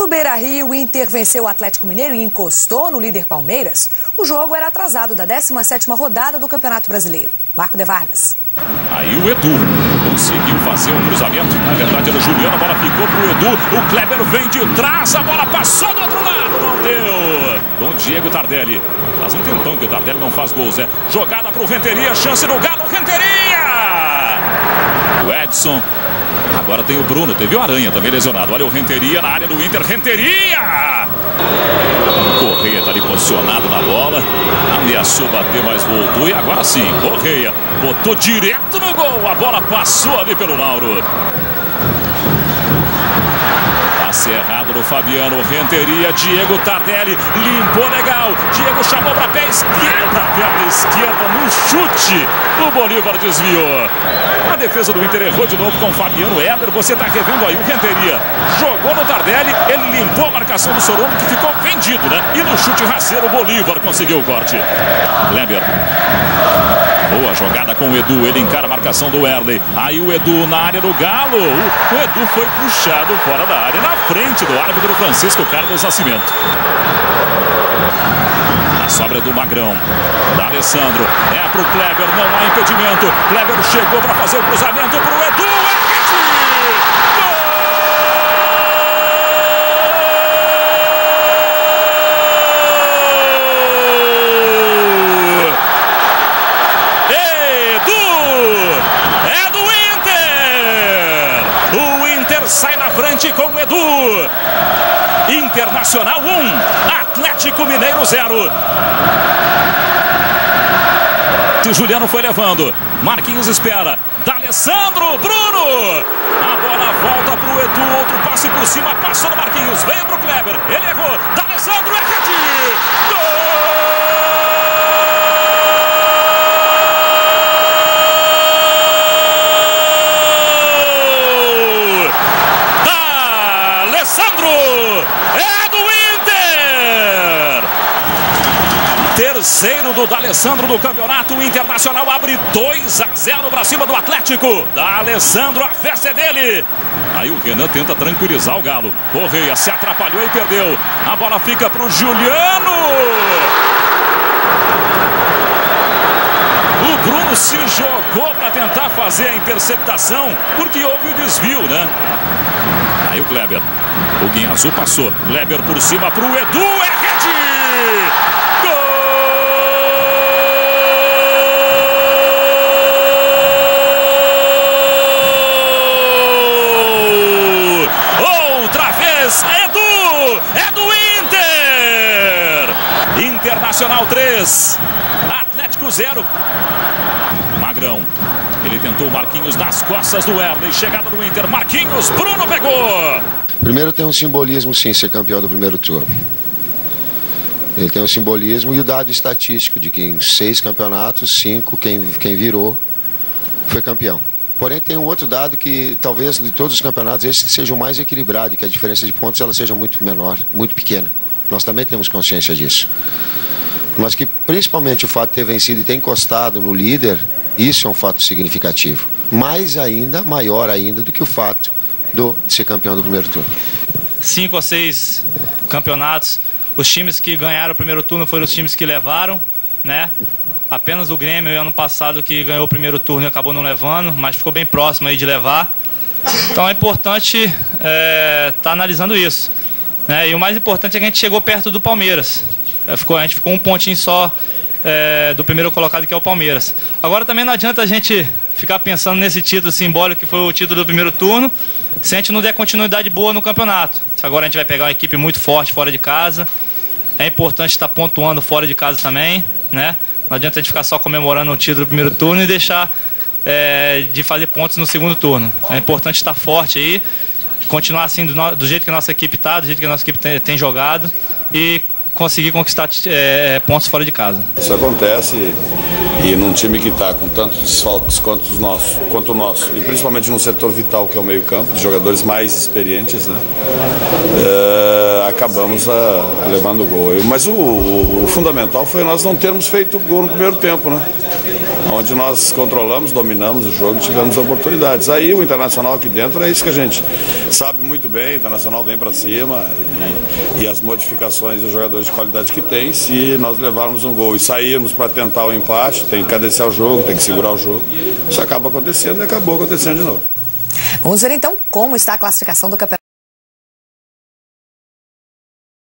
No Beira-Rio, o Inter venceu o Atlético Mineiro e encostou no líder Palmeiras. O jogo era atrasado da 17ª rodada do Campeonato Brasileiro. Marco de Vargas. Aí o Edu conseguiu fazer um cruzamento. Na verdade era o Juliano, a bola ficou pro Edu. O Kleber vem de trás, a bola passou do outro lado, não deu. Com Diego Tardelli. Faz um tempão que o Tardelli não faz gols, é. Jogada pro Renteria, chance no Galo, Renteria! O Edson Agora tem o Bruno, teve o Aranha também lesionado. Olha o Renteria na área do Inter, Renteria! Correia está ali posicionado na bola. Ameaçou bater, mas voltou. E agora sim, Correia botou direto no gol. A bola passou ali pelo Lauro. Passe errado do Fabiano, Renteria, Diego Tardelli, limpou legal. Diego chamou para pé esquerda, perna esquerda no chute. O Bolívar desviou. A defesa do Inter errou de novo com o Fabiano Éder. Você está revendo aí o Renteria. Jogou no Tardelli, ele limpou a marcação do Sorono que ficou vendido, né? E no chute rasteiro o Bolívar conseguiu o corte. Leber Com o Edu. Ele encara a marcação do Erley. Aí o Edu na área do Galo. O, Edu foi puxado fora da área. Na frente do árbitro Francisco Carlos Nascimento. A sobra do Magrão. Da Alessandro. É pro Kleber. Não há impedimento. Kleber chegou para fazer o cruzamento pro Edu. Frente com o Edu. Internacional 1, Atlético Mineiro 0. O Juliano foi levando. Marquinhos espera. D'Alessandro, Bruno. A bola volta para o Edu. Outro passe por cima. Passou no Marquinhos. Veio para o Kleber. Ele errou. D'Alessandro é. Gol! Terceiro do D'Alessandro do campeonato. O Internacional abre 2 a 0 para cima do Atlético. D'Alessandro, a festa é dele. Aí o Renan tenta tranquilizar o Galo. Correia se atrapalhou e perdeu. A bola fica para o Juliano. O Bruno se jogou para tentar fazer a interceptação, porque houve o desvio, né? Aí o Kleber. O Guinha Azul passou. Kleber por cima para o Edu. É rede! Internacional 3, Atlético 0. Magrão. Ele tentou Marquinhos nas costas do Erley. Chegada do Inter. Marquinhos, Bruno pegou. Primeiro tem um simbolismo, sim, ser campeão do primeiro turno. Ele tem um simbolismo e o dado estatístico de que em seis campeonatos, cinco, quem, quem virou foi campeão. Porém, tem um outro dado que talvez de todos os campeonatos esse seja o mais equilibrado, que a diferença de pontos ela seja muito menor, muito pequena. Nós também temos consciência disso mas que principalmente o fato de ter vencido e ter encostado no líder, isso é um fato significativo. Mais ainda, maior ainda do que o fato do, de ser campeão do primeiro turno. Cinco ou seis campeonatos, os times que ganharam o primeiro turno foram os times que levaram, né? Apenas o Grêmio, ano passado, que ganhou o primeiro turno e acabou não levando, mas ficou bem próximo aí de levar. Então é importante estar é, tá analisando isso. Né? E o mais importante é que a gente chegou perto do Palmeiras. É, ficou, a gente ficou um pontinho só é, do primeiro colocado, que é o Palmeiras. Agora também não adianta a gente ficar pensando nesse título simbólico que foi o título do primeiro turno, se a gente não der continuidade boa no campeonato. Agora a gente vai pegar uma equipe muito forte fora de casa. É importante estar pontuando fora de casa também, né? Não adianta a gente ficar só comemorando o título do primeiro turno e deixar é, de fazer pontos no segundo turno. É importante estar forte aí, continuar assim do, do jeito que a nossa equipe está, do jeito que a nossa equipe tem, tem jogado e conseguir conquistar é, pontos fora de casa. Isso acontece e num time que está com tantos desfalques quanto, os nossos, quanto o nosso, e principalmente no setor vital que é o meio campo, de jogadores mais experientes, né? É, acabamos a, levando o gol. Mas o, o, o, fundamental foi nós não termos feito gol no primeiro tempo, né? Onde nós controlamos, dominamos o jogo e tivemos oportunidades. Aí o Internacional aqui dentro é isso que a gente sabe muito bem, o Internacional vem para cima e, e, as modificações dos jogadores de qualidade que tem, se nós levarmos um gol e sairmos para tentar o empate, tem que cadenciar o jogo, tem que segurar o jogo. Isso acaba acontecendo e acabou acontecendo de novo. Vamos ver então como está a classificação do campeonato.